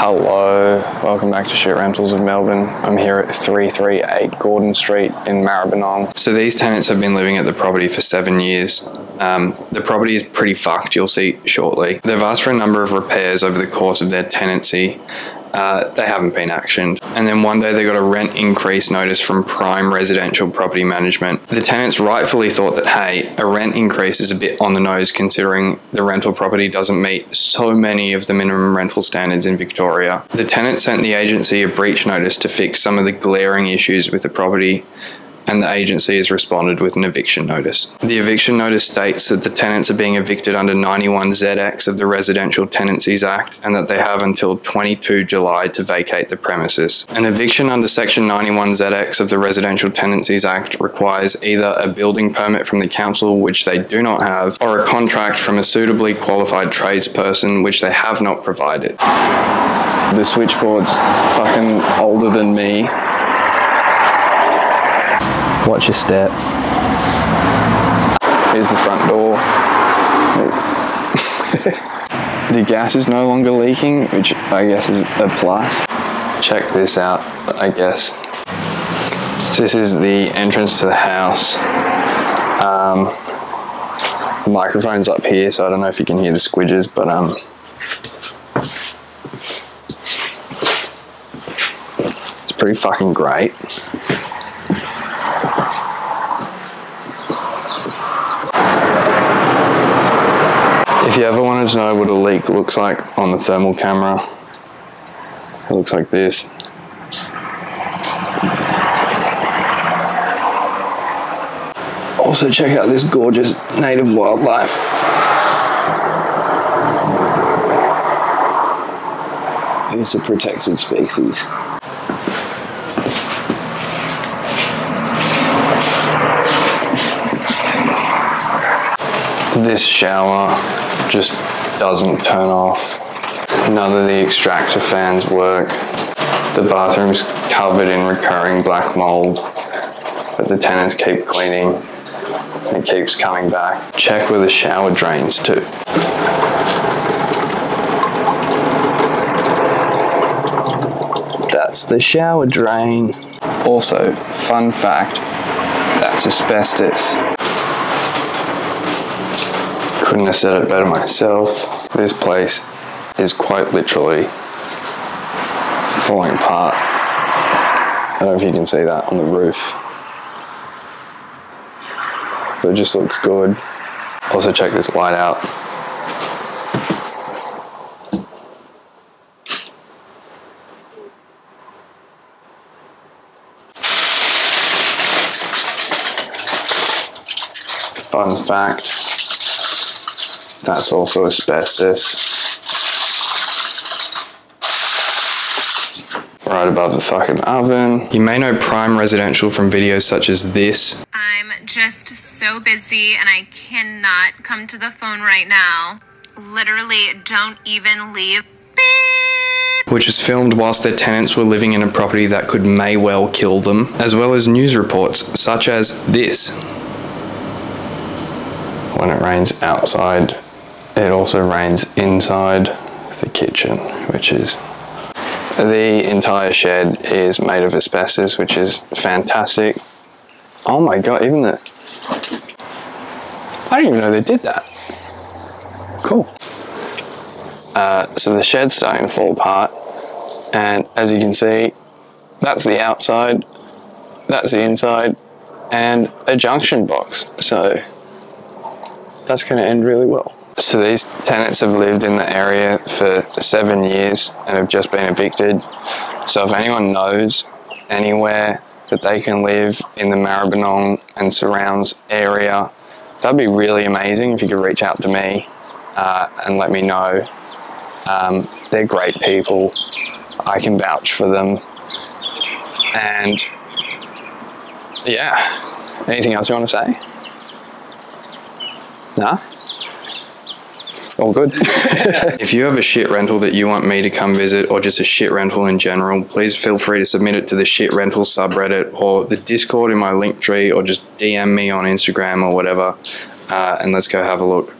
Hello, welcome back to Shit Rentals of Melbourne. I'm here at 338 Gordon Street in Maribyrnong. So these tenants have been living at the property for seven years. Um, the property is pretty fucked, you'll see shortly. They've asked for a number of repairs over the course of their tenancy uh, they haven't been actioned. And then one day they got a rent increase notice from Prime Residential Property Management. The tenants rightfully thought that, hey, a rent increase is a bit on the nose considering the rental property doesn't meet so many of the minimum rental standards in Victoria. The tenant sent the agency a breach notice to fix some of the glaring issues with the property and the agency has responded with an eviction notice. The eviction notice states that the tenants are being evicted under 91ZX of the Residential Tenancies Act and that they have until 22 July to vacate the premises. An eviction under Section 91ZX of the Residential Tenancies Act requires either a building permit from the council, which they do not have, or a contract from a suitably qualified tradesperson, which they have not provided. The switchboard's fucking older than me Watch your step. Here's the front door. the gas is no longer leaking, which I guess is a plus. Check this out, I guess. So this is the entrance to the house. Um, the microphone's up here, so I don't know if you can hear the squidges, but um, it's pretty fucking great. If you ever wanted to know what a leak looks like on the thermal camera, it looks like this. Also check out this gorgeous native wildlife. It's a protected species. This shower just doesn't turn off. None of the extractor fans work. The bathroom's covered in recurring black mold, but the tenants keep cleaning and it keeps coming back. Check where the shower drains too. That's the shower drain. Also, fun fact, that's asbestos couldn't have said it better myself. This place is quite literally falling apart. I don't know if you can see that on the roof. But it just looks good. Also check this light out. Fun fact, that's also asbestos. Right above the fucking oven. You may know Prime Residential from videos such as this. I'm just so busy and I cannot come to the phone right now. Literally, don't even leave. Which was filmed whilst their tenants were living in a property that could may well kill them, as well as news reports such as this. When it rains outside, it also rains inside the kitchen, which is the entire shed is made of asbestos, which is fantastic. Oh my god, even the I didn't even know they did that. Cool. Uh, so the shed's starting to fall apart, and as you can see, that's the outside, that's the inside, and a junction box. So that's going to end really well. So these tenants have lived in the area for seven years and have just been evicted. So if anyone knows anywhere that they can live in the Maribyrnong and surrounds area, that'd be really amazing if you could reach out to me uh, and let me know. Um, they're great people. I can vouch for them. And yeah, anything else you want to say? Nah? All good. if you have a shit rental that you want me to come visit or just a shit rental in general, please feel free to submit it to the shit rental subreddit or the Discord in my link tree or just DM me on Instagram or whatever. Uh, and let's go have a look.